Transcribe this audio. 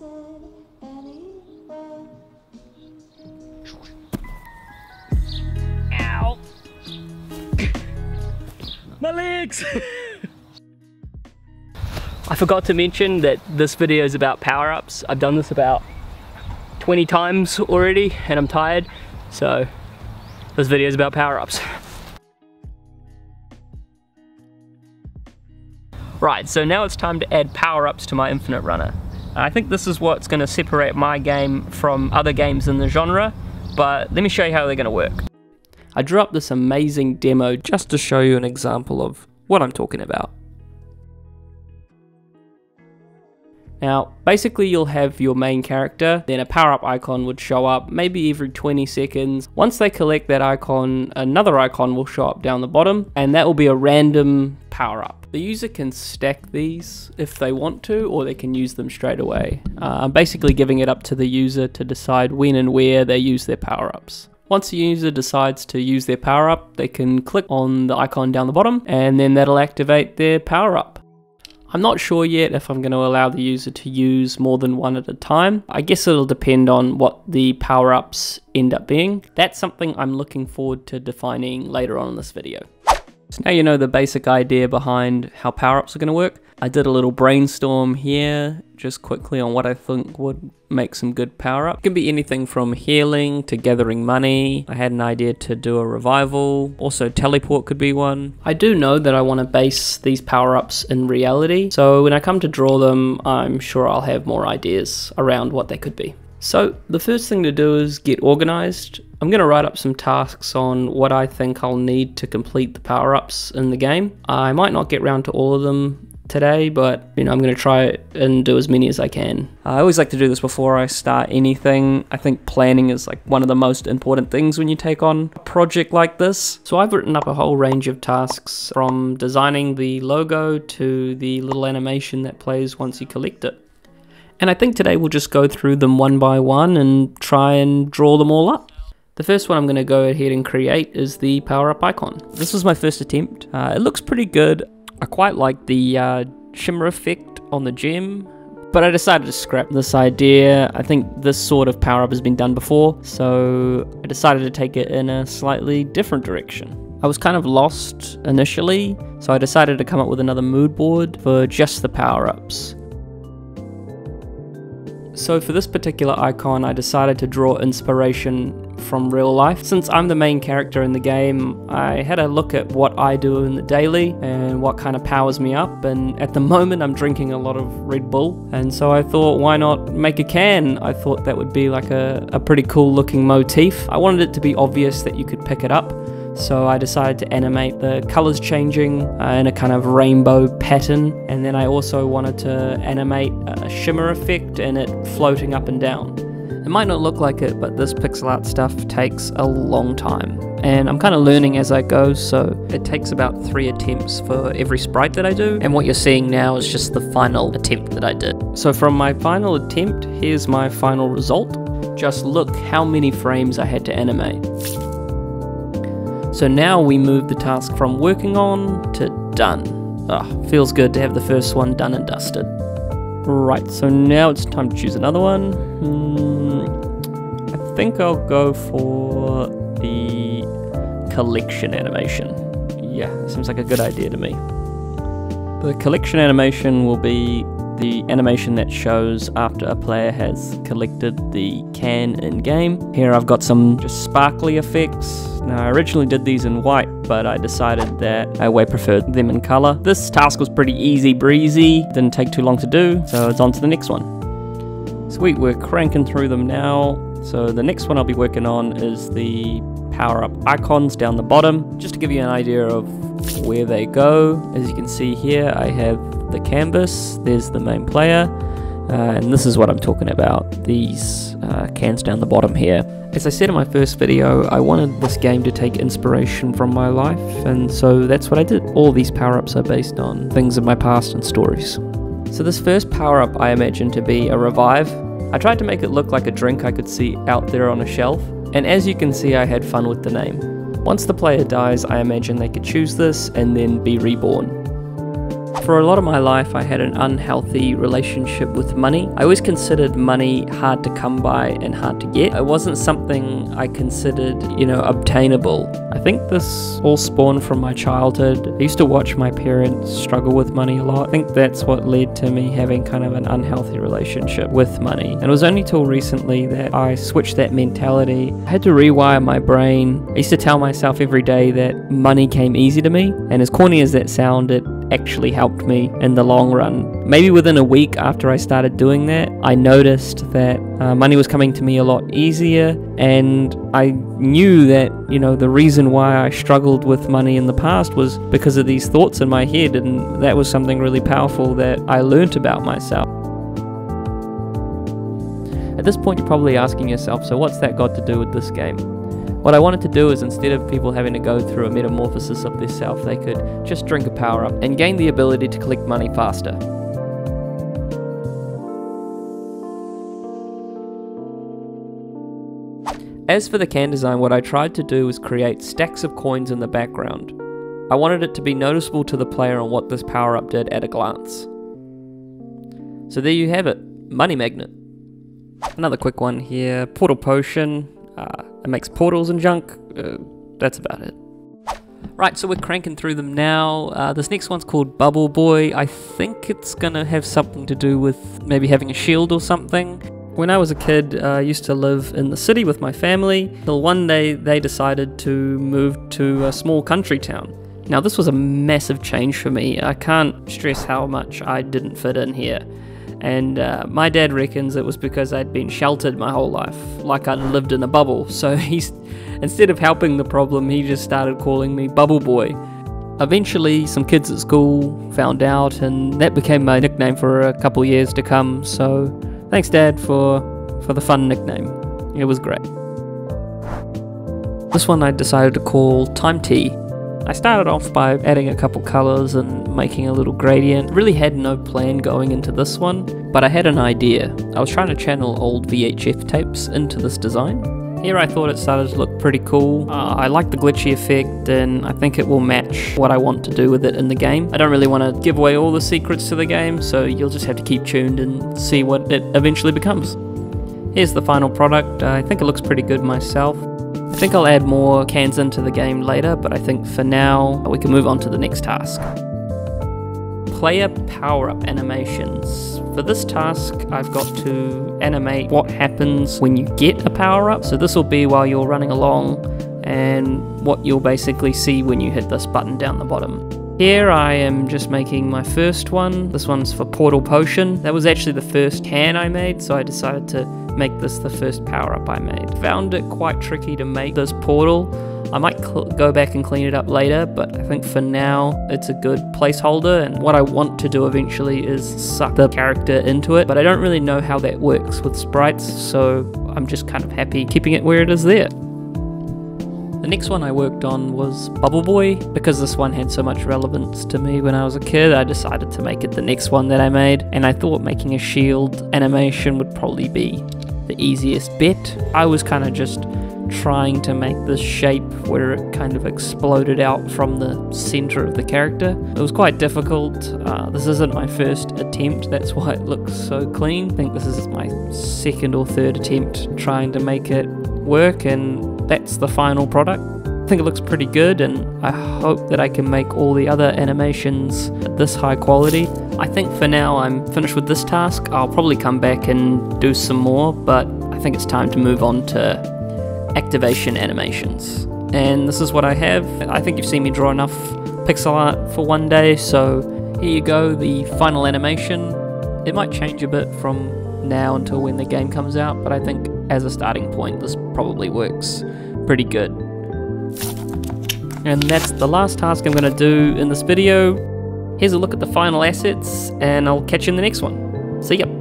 Ow! My legs! I forgot to mention that this video is about power-ups. I've done this about 20 times already and I'm tired, so this video is about power-ups. Right, so now it's time to add power-ups to my Infinite Runner. I think this is what's going to separate my game from other games in the genre, but let me show you how they're going to work. I drew up this amazing demo just to show you an example of what I'm talking about. Now, basically you'll have your main character, then a power-up icon would show up maybe every 20 seconds. Once they collect that icon, another icon will show up down the bottom, and that will be a random power-up. The user can stack these if they want to, or they can use them straight away. Uh, I'm basically giving it up to the user to decide when and where they use their power-ups. Once the user decides to use their power up, they can click on the icon down the bottom and then that'll activate their power up. I'm not sure yet if I'm going to allow the user to use more than one at a time. I guess it'll depend on what the power-ups end up being. That's something I'm looking forward to defining later on in this video. So now you know the basic idea behind how power-ups are going to work. I did a little brainstorm here, just quickly on what I think would make some good power-up. It can be anything from healing to gathering money. I had an idea to do a revival. Also teleport could be one. I do know that I want to base these power-ups in reality, so when I come to draw them, I'm sure I'll have more ideas around what they could be. So the first thing to do is get organized. I'm going to write up some tasks on what I think I'll need to complete the power-ups in the game. I might not get round to all of them today, but you know, I'm going to try and do as many as I can. I always like to do this before I start anything. I think planning is like one of the most important things when you take on a project like this. So I've written up a whole range of tasks from designing the logo to the little animation that plays once you collect it. And I think today we'll just go through them one by one and try and draw them all up. The first one I'm going to go ahead and create is the power up icon. This was my first attempt. Uh, it looks pretty good. I quite like the uh, shimmer effect on the gem, but I decided to scrap this idea. I think this sort of power up has been done before, so I decided to take it in a slightly different direction. I was kind of lost initially, so I decided to come up with another mood board for just the power ups. So for this particular icon, I decided to draw inspiration from real life. Since I'm the main character in the game, I had a look at what I do in the daily and what kind of powers me up. And at the moment, I'm drinking a lot of Red Bull. And so I thought, why not make a can? I thought that would be like a, a pretty cool looking motif. I wanted it to be obvious that you could pick it up. So I decided to animate the colors changing uh, in a kind of rainbow pattern. And then I also wanted to animate a shimmer effect and it floating up and down. It might not look like it, but this pixel art stuff takes a long time. And I'm kind of learning as I go, so it takes about three attempts for every sprite that I do. And what you're seeing now is just the final attempt that I did. So from my final attempt, here's my final result. Just look how many frames I had to animate. So now we move the task from working on to done. Oh, feels good to have the first one done and dusted. Right, so now it's time to choose another one. Hmm, think I'll go for the collection animation. Yeah, seems like a good idea to me. The collection animation will be the animation that shows after a player has collected the can in game. Here I've got some just sparkly effects. Now I originally did these in white, but I decided that I way preferred them in color. This task was pretty easy breezy, didn't take too long to do, so it's on to the next one. Sweet, we're cranking through them now. So the next one I'll be working on is the power up icons down the bottom, just to give you an idea of where they go. As you can see here, I have the canvas, there's the main player, uh, and this is what I'm talking about, these uh, cans down the bottom here. As I said in my first video, I wanted this game to take inspiration from my life, and so that's what I did. All these power-ups are based on things of my past and stories. So this first power-up I imagined to be a revive. I tried to make it look like a drink I could see out there on a shelf, and as you can see I had fun with the name. Once the player dies, I imagine they could choose this and then be reborn. For a lot of my life, I had an unhealthy relationship with money. I always considered money hard to come by and hard to get. It wasn't something I considered, you know, obtainable. I think this all spawned from my childhood. I used to watch my parents struggle with money a lot. I think that's what led to me having kind of an unhealthy relationship with money. And it was only till recently that I switched that mentality. I had to rewire my brain. I used to tell myself every day that money came easy to me. And as corny as that sounded, actually helped me in the long run. Maybe within a week after I started doing that, I noticed that uh, money was coming to me a lot easier, and I knew that, you know, the reason why I struggled with money in the past was because of these thoughts in my head, and that was something really powerful that I learnt about myself. At this point, you're probably asking yourself, so what's that got to do with this game? What I wanted to do is instead of people having to go through a metamorphosis of their self, they could just drink a power up and gain the ability to collect money faster. As for the can design, what I tried to do was create stacks of coins in the background. I wanted it to be noticeable to the player on what this power up did at a glance. So there you have it, Money Magnet. Another quick one here, Portal Potion. Uh, it makes portals and junk. Uh, that's about it. Right, so we're cranking through them now. Uh, this next one's called Bubble Boy. I think it's gonna have something to do with maybe having a shield or something. When I was a kid, uh, I used to live in the city with my family, till one day they decided to move to a small country town. Now, this was a massive change for me. I can't stress how much I didn't fit in here. And uh, my dad reckons it was because I'd been sheltered my whole life, like I'd lived in a bubble. So he's instead of helping the problem, he just started calling me Bubble Boy. Eventually, some kids at school found out, and that became my nickname for a couple years to come. So, thanks, Dad, for for the fun nickname. It was great. This one I decided to call Time Tea. I started off by adding a couple colors and making a little gradient. Really had no plan going into this one, but I had an idea. I was trying to channel old VHS tapes into this design. Here I thought it started to look pretty cool. Uh, I like the glitchy effect and I think it will match what I want to do with it in the game. I don't really want to give away all the secrets to the game, so you'll just have to keep tuned and see what it eventually becomes. Here's the final product. I think it looks pretty good myself. I think I'll add more cans into the game later, but I think for now we can move on to the next task. Player power up animations. For this task, I've got to animate what happens when you get a power up. So this will be while you're running along and what you'll basically see when you hit this button down the bottom. Here I am just making my first one. This one's for Portal Potion. That was actually the first can I made, so I decided to make this the first power up I made. Found it quite tricky to make this portal. I might go back and clean it up later, but I think for now it's a good placeholder. And what I want to do eventually is suck the character into it, but I don't really know how that works with sprites, so I'm just kind of happy keeping it where it is there. The next one I worked on was Bubble Boy. Because this one had so much relevance to me when I was a kid, I decided to make it the next one that I made, and I thought making a shield animation would probably be the easiest bit. I was kind of just trying to make this shape where it kind of exploded out from the center of the character. It was quite difficult. Uh, this isn't my first attempt, that's why it looks so clean. I think this is my second or third attempt trying to make it work, and that's the final product. I think it looks pretty good, and I hope that I can make all the other animations at this high quality. I think for now I'm finished with this task. I'll probably come back and do some more, but I think it's time to move on to activation animations. And this is what I have. I think you've seen me draw enough pixel art for one day, so here you go, the final animation. It might change a bit from now until when the game comes out, but I think as a starting point, this probably works pretty good. And that's the last task I'm going to do in this video. Here's a look at the final assets, and I'll catch you in the next one. See ya!